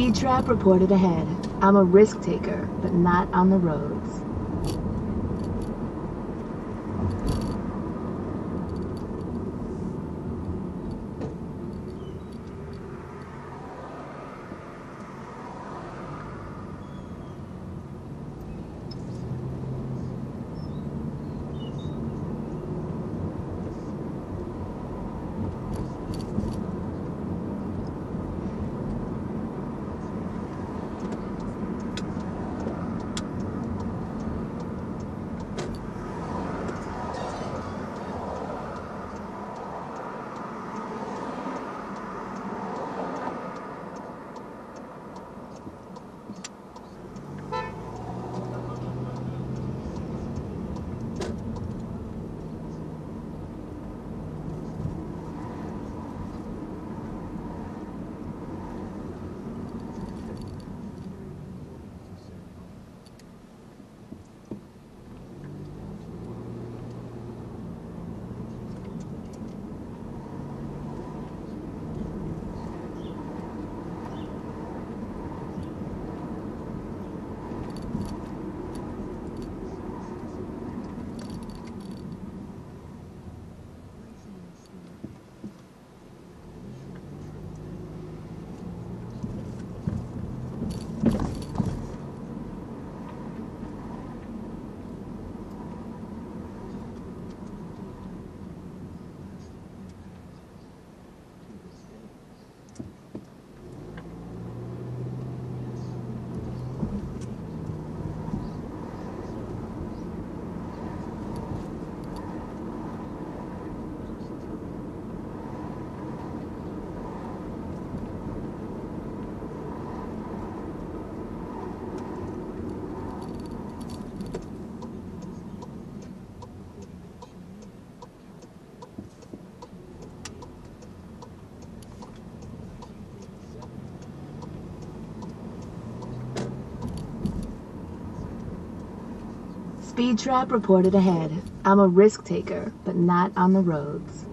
Speed trap reported ahead. I'm a risk taker, but not on the roads. Speed trap reported ahead. I'm a risk taker, but not on the roads.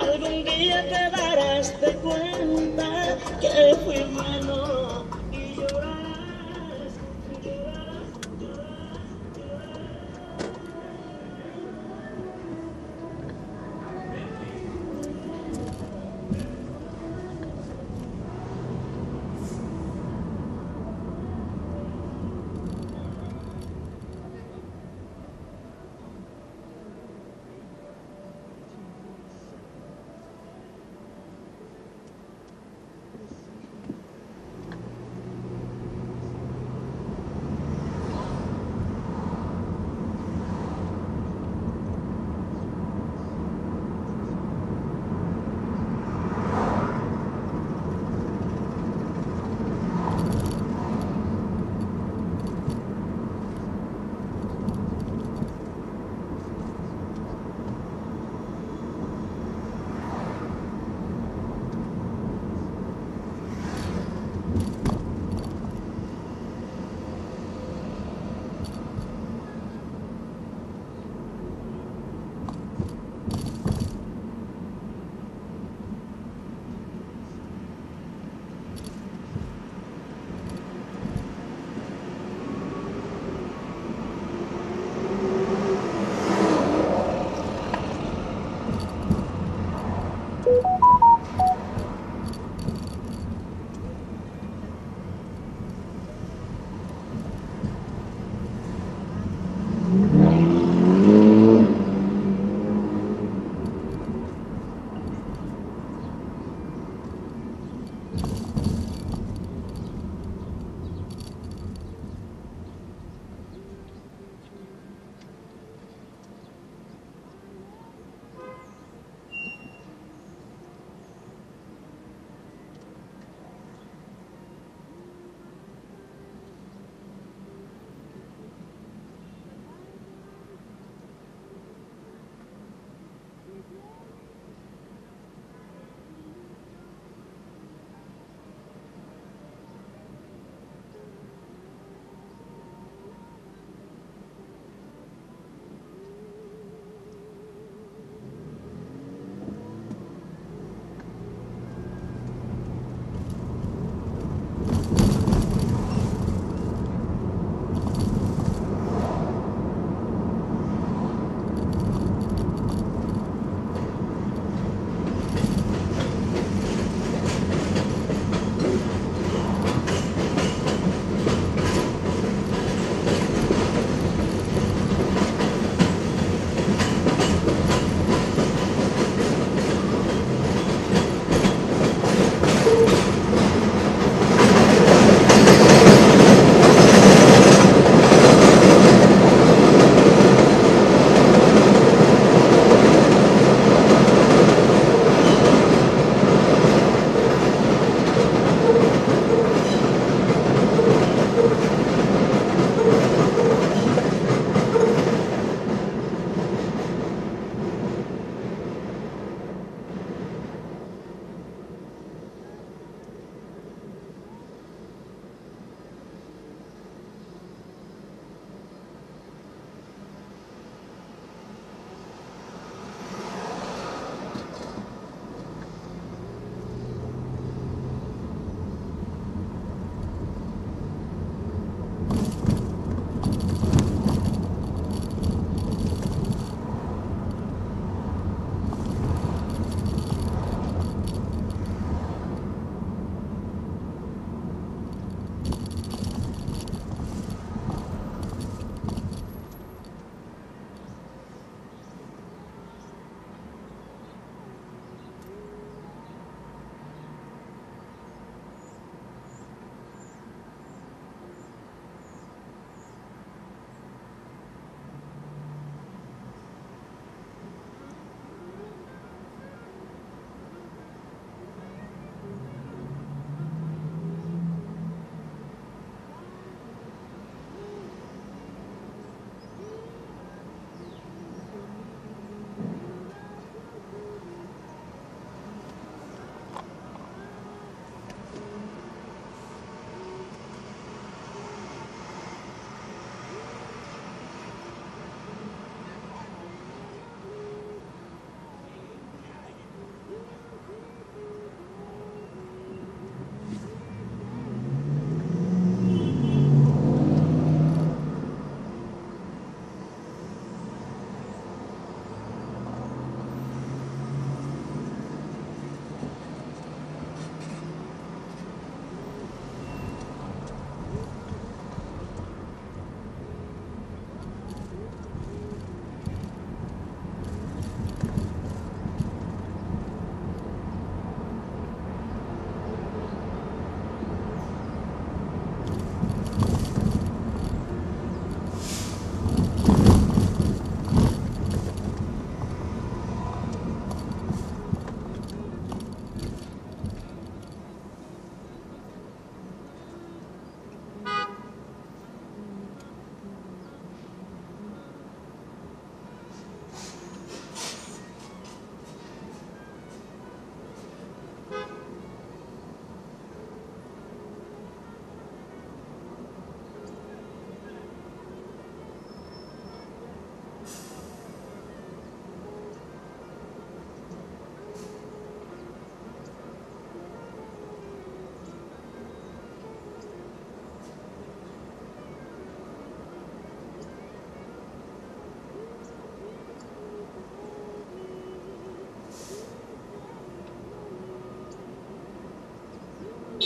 Algún día te darás de cuenta que fui malo Mm-hmm.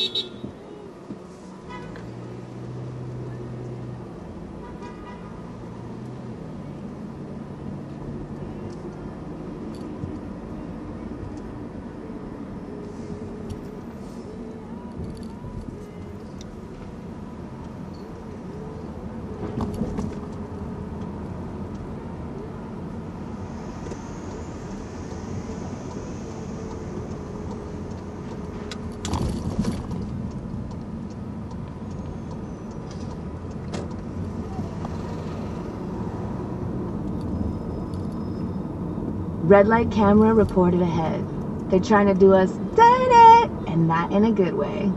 Beep, beep, beep. Red light camera reported ahead. They're trying to do us dirty, and not in a good way.